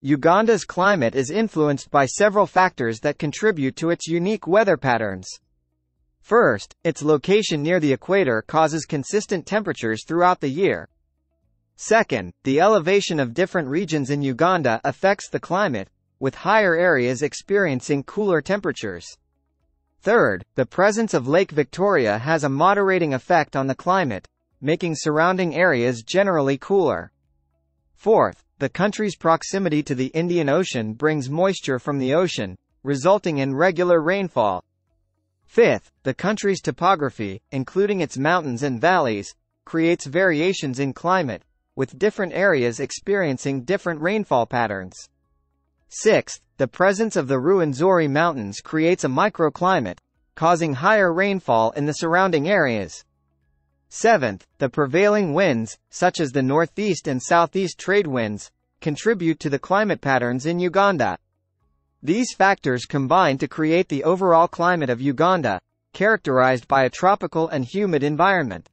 Uganda's climate is influenced by several factors that contribute to its unique weather patterns. First, its location near the equator causes consistent temperatures throughout the year. Second, the elevation of different regions in Uganda affects the climate, with higher areas experiencing cooler temperatures. Third, the presence of Lake Victoria has a moderating effect on the climate, making surrounding areas generally cooler. Fourth, the country's proximity to the Indian Ocean brings moisture from the ocean, resulting in regular rainfall. Fifth, the country's topography, including its mountains and valleys, creates variations in climate, with different areas experiencing different rainfall patterns. Sixth, the presence of the Ruwenzori Mountains creates a microclimate, causing higher rainfall in the surrounding areas. Seventh, the prevailing winds, such as the northeast and southeast trade winds, contribute to the climate patterns in Uganda. These factors combine to create the overall climate of Uganda, characterized by a tropical and humid environment.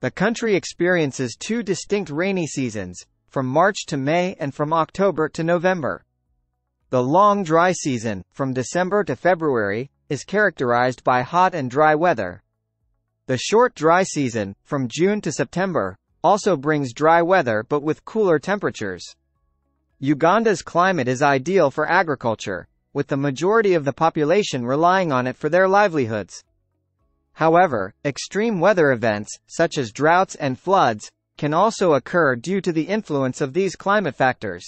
The country experiences two distinct rainy seasons, from March to May and from October to November. The long dry season, from December to February, is characterized by hot and dry weather. The short dry season, from June to September, also brings dry weather but with cooler temperatures. Uganda's climate is ideal for agriculture, with the majority of the population relying on it for their livelihoods. However, extreme weather events, such as droughts and floods, can also occur due to the influence of these climate factors.